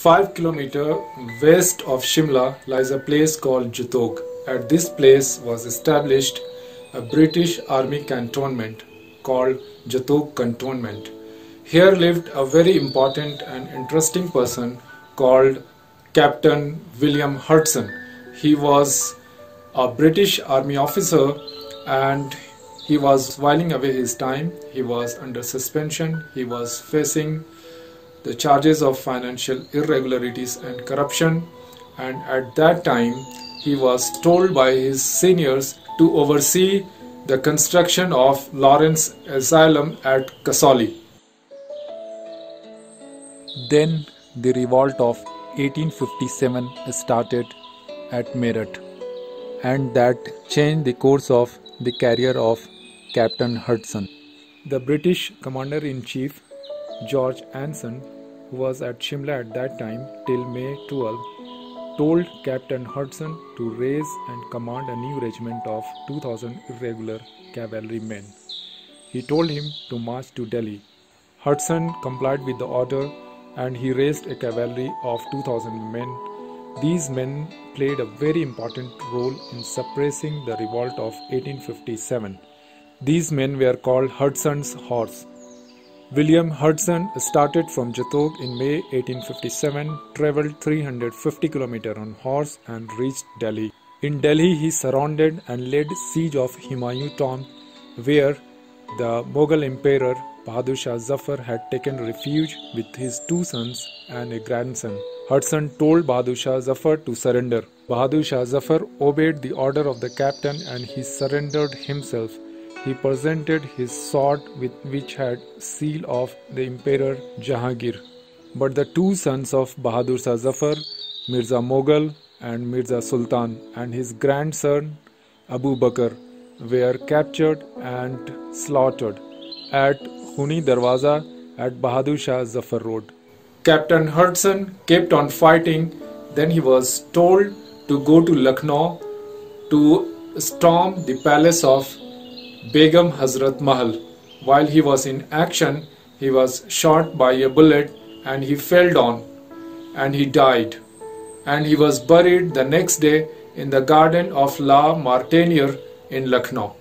5 kilometer west of Shimla lies a place called Jutog. At this place was established a British army cantonment called Jutog Cantonment. Here lived a very important and interesting person called Captain William Hodson. He was a British army officer and he was whiling away his time. He was under suspension. He was facing the charges of financial irregularities and corruption. And at that time, he was told by his seniors to oversee the construction of Lawrence Asylum at Kasauli. Then the revolt of 1857 started at Meerut, and that changed the course of the career of Captain Hodson. The British Commander in Chief George Anson, who was at Shimla at that time till May 12, told Captain Hodson to raise and command a new regiment of 2000 irregular cavalrymen. He told him to march to Delhi. Hodson complied with the order and he raised a cavalry of 2000 men. These men played a very important role in suppressing the revolt of 1857. These men were called Hodson's Horse. William Hodson started from Jutog in May 1857, traveled 350 km on horse and reached Delhi. In Delhi, he surrounded and laid siege of Humayun tomb, where the Mughal emperor Bahadur Shah Zafar had taken refuge with his two sons and a grandson. Hodson told Bahadur Shah Zafar to surrender. Bahadur Shah Zafar obeyed the order of the captain and he surrendered himself he presented his sword with which had seal of the emperor Jahangir. But the two sons of Bahadur Shah Zafar, Mirza Mughal and Mirza Sultan and his grandson Abu Bakr were captured and slaughtered at Khooni Darwaza at Bahadur Shah Zafar Road. Captain Hodson kept on fighting, then he was told to go to Lucknow to storm the palace of Begum Hazrat Mahal. While he was in action, he was shot by a bullet and he fell down and he died. And he was buried the next day in the garden of La Martiniere in Lucknow.